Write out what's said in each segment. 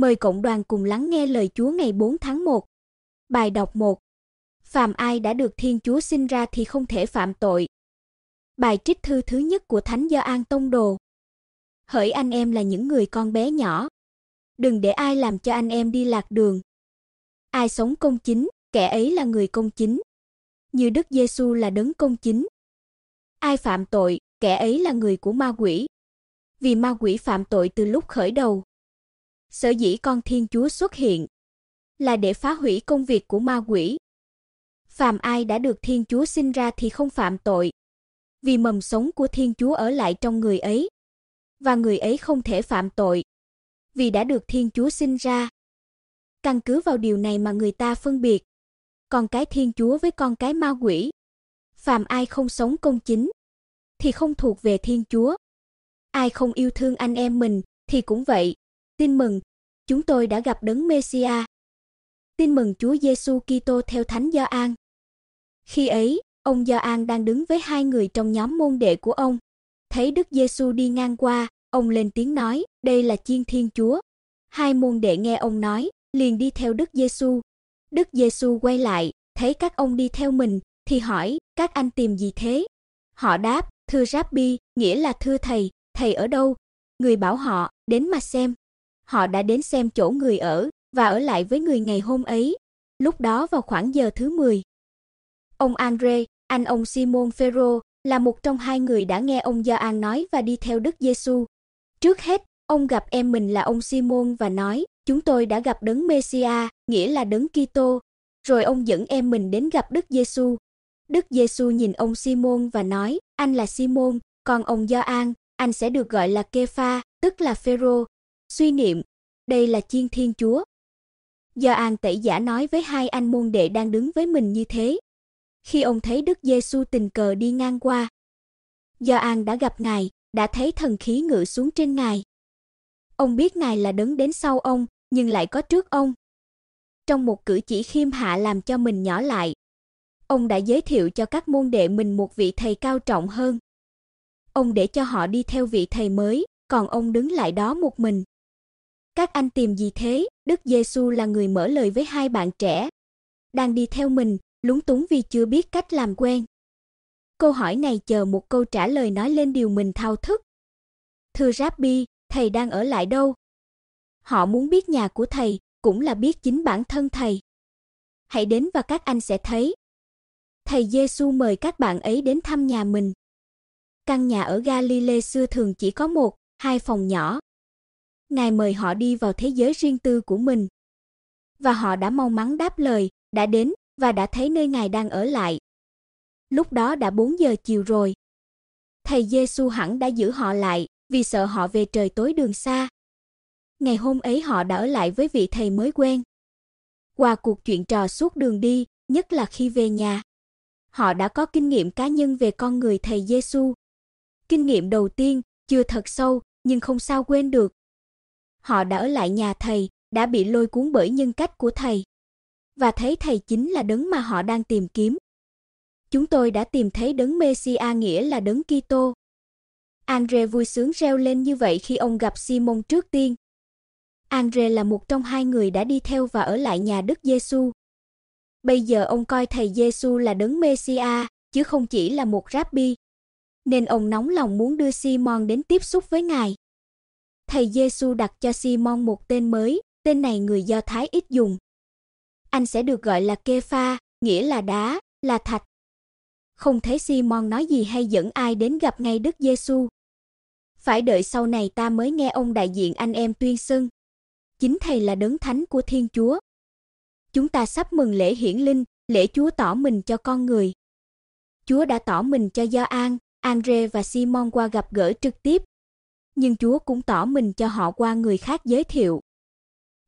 Mời cộng đoàn cùng lắng nghe lời Chúa ngày 4 tháng 1. Bài đọc 1. Phàm ai đã được Thiên Chúa sinh ra thì không thể phạm tội. Bài trích thư thứ nhất của Thánh Gioan Tông Đồ. Hỡi anh em là những người con bé nhỏ, đừng để ai làm cho anh em đi lạc đường. Ai sống công chính, kẻ ấy là người công chính. Như Đức Giêsu là đấng công chính. Ai phạm tội, kẻ ấy là người của ma quỷ. Vì ma quỷ phạm tội từ lúc khởi đầu. Sở dĩ con Thiên Chúa xuất hiện là để phá hủy công việc của ma quỷ. Phàm ai đã được Thiên Chúa sinh ra thì không phạm tội, vì mầm sống của Thiên Chúa ở lại trong người ấy, và người ấy không thể phạm tội, vì đã được Thiên Chúa sinh ra. Căn cứ vào điều này mà người ta phân biệt con cái Thiên Chúa với con cái ma quỷ. Phàm ai không sống công chính thì không thuộc về Thiên Chúa. Ai không yêu thương anh em mình thì cũng vậy. Tin mừng, chúng tôi đã gặp đấng Mêsia. Tin mừng Chúa Giêsu Kitô theo Thánh Gioan. Khi ấy, ông Gioan đang đứng với hai người trong nhóm môn đệ của ông. Thấy Đức Giêsu đi ngang qua, ông lên tiếng nói, đây là chiên Thiên Chúa. Hai môn đệ nghe ông nói, liền đi theo Đức Giêsu. Đức Giêsu quay lại, thấy các ông đi theo mình, thì hỏi, các anh tìm gì thế? Họ đáp, thưa Rabbi, nghĩa là thưa thầy, thầy ở đâu? Người bảo họ, đến mà xem. Họ đã đến xem chỗ người ở và ở lại với người ngày hôm ấy. Lúc đó vào khoảng giờ thứ 10. Ông Andre, anh ông Simon Phêrô, là một trong hai người đã nghe ông Gioan nói và đi theo Đức Giêsu. Trước hết, ông gặp em mình là ông Simon và nói, chúng tôi đã gặp đấng Mêsia, nghĩa là đấng Kitô. Rồi ông dẫn em mình đến gặp Đức Giêsu. Đức Giêsu nhìn ông Simon và nói, anh là Simon, còn ông Gioan, anh sẽ được gọi là Kepha, tức là Phêrô. Suy niệm, đây là chiên Thiên Chúa. do an tẩy giả nói với hai anh môn đệ đang đứng với mình như thế. Khi ông thấy Đức Giêsu tình cờ đi ngang qua, do an đã gặp Ngài, đã thấy thần khí ngự xuống trên Ngài. Ông biết Ngài là đấng đến sau ông, nhưng lại có trước ông. Trong một cử chỉ khiêm hạ làm cho mình nhỏ lại, ông đã giới thiệu cho các môn đệ mình một vị thầy cao trọng hơn. Ông để cho họ đi theo vị thầy mới, còn ông đứng lại đó một mình. Các anh tìm gì thế? Đức Giêsu là người mở lời với hai bạn trẻ đang đi theo mình, lúng túng vì chưa biết cách làm quen. Câu hỏi này chờ một câu trả lời nói lên điều mình thao thức. Thưa Rabbi, thầy đang ở lại đâu? Họ muốn biết nhà của thầy, cũng là biết chính bản thân thầy. Hãy đến và các anh sẽ thấy. Thầy Giêsu mời các bạn ấy đến thăm nhà mình. Căn nhà ở Galilee xưa thường chỉ có một, hai phòng nhỏ. Ngài mời họ đi vào thế giới riêng tư của mình. Và họ đã mau mắn đáp lời, đã đến và đã thấy nơi Ngài đang ở lại. Lúc đó đã 4 giờ chiều rồi. Thầy Giêsu hẳn đã giữ họ lại vì sợ họ về trời tối đường xa. Ngày hôm ấy họ đã ở lại với vị thầy mới quen. Qua cuộc chuyện trò suốt đường đi, nhất là khi về nhà, họ đã có kinh nghiệm cá nhân về con người thầy Giêsu. Kinh nghiệm đầu tiên chưa thật sâu, nhưng không sao quên được. Họ đã ở lại nhà thầy, đã bị lôi cuốn bởi nhân cách của thầy và thấy thầy chính là đấng mà họ đang tìm kiếm. Chúng tôi đã tìm thấy đấng Messia nghĩa là đấng Kitô. Andre vui sướng reo lên như vậy khi ông gặp Simon trước tiên. Andre là một trong hai người đã đi theo và ở lại nhà Đức Giêsu. Bây giờ ông coi thầy Giêsu là đấng Messia, chứ không chỉ là một rabbi. Nên ông nóng lòng muốn đưa Simon đến tiếp xúc với Ngài. Thầy Giêsu đặt cho Simon một tên mới, tên này người Do Thái ít dùng. Anh sẽ được gọi là Kepha, nghĩa là đá, là thạch. Không thấy Simon nói gì hay dẫn ai đến gặp ngay Đức Giêsu. Phải đợi sau này ta mới nghe ông đại diện anh em tuyên xưng. Chính thầy là đấng thánh của Thiên Chúa. Chúng ta sắp mừng lễ hiển linh, lễ Chúa tỏ mình cho con người. Chúa đã tỏ mình cho Gioan, Andre và Simon qua gặp gỡ trực tiếp. Nhưng Chúa cũng tỏ mình cho họ qua người khác giới thiệu.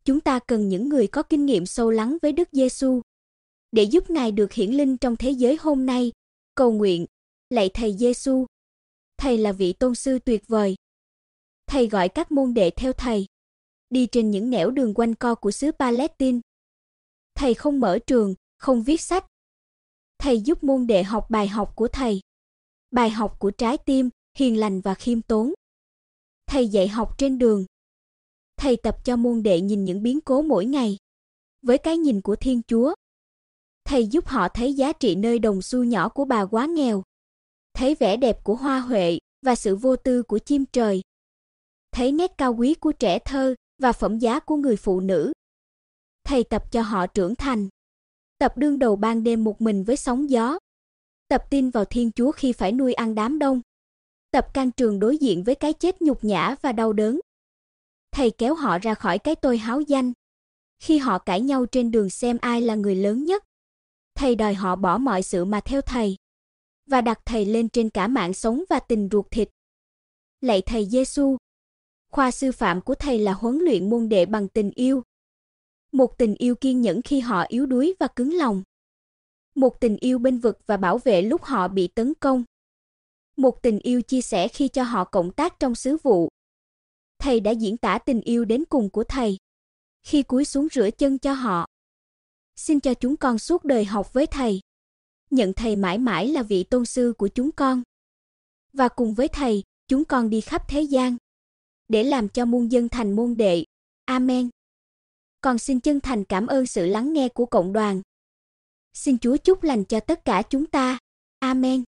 Chúng ta cần những người có kinh nghiệm sâu lắng với Đức Giêsu để giúp Ngài được hiển linh trong thế giới hôm nay. Cầu nguyện, lạy Thầy Giêsu. Thầy là vị tôn sư tuyệt vời. Thầy gọi các môn đệ theo thầy, đi trên những nẻo đường quanh co của xứ Palestine. Thầy không mở trường, không viết sách. Thầy giúp môn đệ học bài học của thầy. Bài học của trái tim, hiền lành và khiêm tốn. Thầy dạy học trên đường. Thầy tập cho môn đệ nhìn những biến cố mỗi ngày. Với cái nhìn của Thiên Chúa, thầy giúp họ thấy giá trị nơi đồng xu nhỏ của bà quá nghèo, thấy vẻ đẹp của hoa huệ và sự vô tư của chim trời, thấy nét cao quý của trẻ thơ và phẩm giá của người phụ nữ. Thầy tập cho họ trưởng thành, tập đương đầu ban đêm một mình với sóng gió, tập tin vào Thiên Chúa khi phải nuôi ăn đám đông, tập can trường đối diện với cái chết nhục nhã và đau đớn. Thầy kéo họ ra khỏi cái tôi háo danh. Khi họ cãi nhau trên đường xem ai là người lớn nhất, thầy đòi họ bỏ mọi sự mà theo thầy và đặt thầy lên trên cả mạng sống và tình ruột thịt. Lạy thầy Giêsu, khoa sư phạm của thầy là huấn luyện môn đệ bằng tình yêu. Một tình yêu kiên nhẫn khi họ yếu đuối và cứng lòng. Một tình yêu bên vực và bảo vệ lúc họ bị tấn công. Một tình yêu chia sẻ khi cho họ cộng tác trong sứ vụ. Thầy đã diễn tả tình yêu đến cùng của thầy khi cúi xuống rửa chân cho họ. Xin cho chúng con suốt đời học với thầy. Nhận thầy mãi mãi là vị tôn sư của chúng con. Và cùng với thầy, chúng con đi khắp thế gian để làm cho muôn dân thành môn đệ. Amen. Con xin chân thành cảm ơn sự lắng nghe của cộng đoàn. Xin Chúa chúc lành cho tất cả chúng ta. Amen.